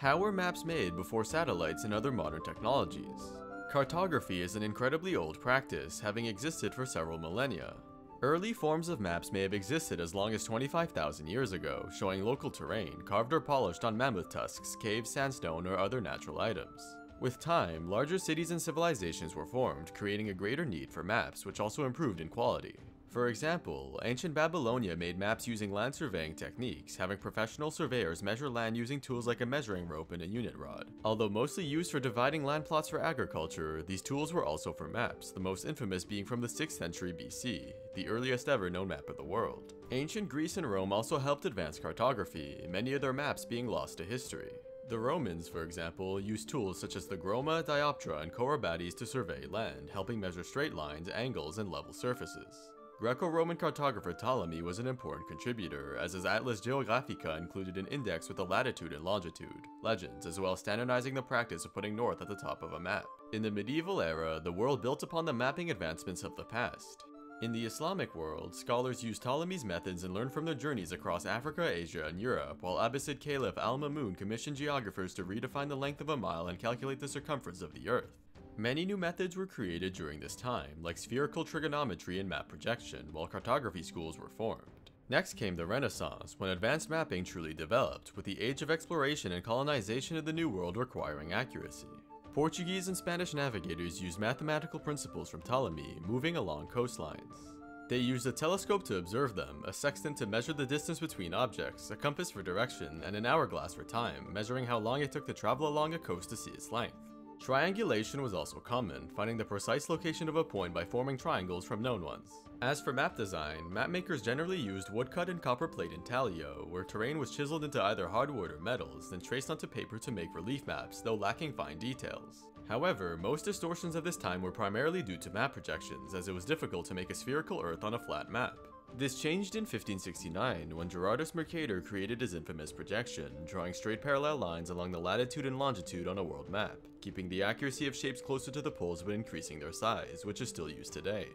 How were maps made before satellites and other modern technologies? Cartography is an incredibly old practice, having existed for several millennia. Early forms of maps may have existed as long as 25,000 years ago, showing local terrain, carved or polished on mammoth tusks, caves, sandstone, or other natural items. With time, larger cities and civilizations were formed, creating a greater need for maps, which also improved in quality. For example, ancient Babylonia made maps using land surveying techniques, having professional surveyors measure land using tools like a measuring rope and a unit rod. Although mostly used for dividing land plots for agriculture, these tools were also for maps, the most infamous being from the 6th century BC, the earliest ever known map of the world. Ancient Greece and Rome also helped advance cartography, many of their maps being lost to history. The Romans, for example, used tools such as the groma, dioptra, and chorobates to survey land, helping measure straight lines, angles, and level surfaces. Greco-Roman cartographer Ptolemy was an important contributor, as his Atlas Geographica included an index with the latitude and longitude, legends, as well as standardizing the practice of putting north at the top of a map. In the medieval era, the world built upon the mapping advancements of the past. In the Islamic world, scholars used Ptolemy's methods and learned from their journeys across Africa, Asia, and Europe, while Abbasid Caliph Al-Mamun commissioned geographers to redefine the length of a mile and calculate the circumference of the earth. Many new methods were created during this time, like spherical trigonometry and map projection, while cartography schools were formed. Next came the Renaissance, when advanced mapping truly developed, with the age of exploration and colonization of the New World requiring accuracy. Portuguese and Spanish navigators used mathematical principles from Ptolemy, moving along coastlines. They used a telescope to observe them, a sextant to measure the distance between objects, a compass for direction, and an hourglass for time, measuring how long it took to travel along a coast to see its length. Triangulation was also common, finding the precise location of a point by forming triangles from known ones. As for map design, mapmakers generally used woodcut and copper plate intaglio, where terrain was chiseled into either hardwood or metals, then traced onto paper to make relief maps, though lacking fine details. However, most distortions of this time were primarily due to map projections, as it was difficult to make a spherical Earth on a flat map. This changed in 1569 when Gerardus Mercator created his infamous projection, drawing straight parallel lines along the latitude and longitude on a world map, keeping the accuracy of shapes closer to the poles but increasing their size, which is still used today.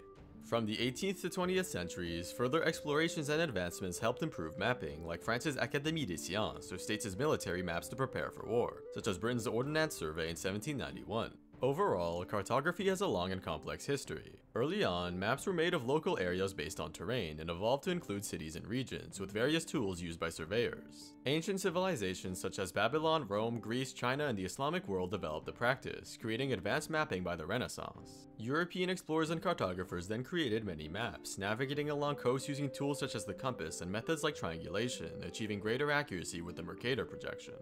From the 18th to 20th centuries, further explorations and advancements helped improve mapping, like France's Académie des Sciences, or states' military maps to prepare for war, such as Britain's Ordnance Survey in 1791. Overall, cartography has a long and complex history. Early on, maps were made of local areas based on terrain and evolved to include cities and regions, with various tools used by surveyors. Ancient civilizations such as Babylon, Rome, Greece, China, and the Islamic world developed the practice, creating advanced mapping by the Renaissance. European explorers and cartographers then created many maps, navigating along coasts using tools such as the compass and methods like triangulation, achieving greater accuracy with the Mercator projection.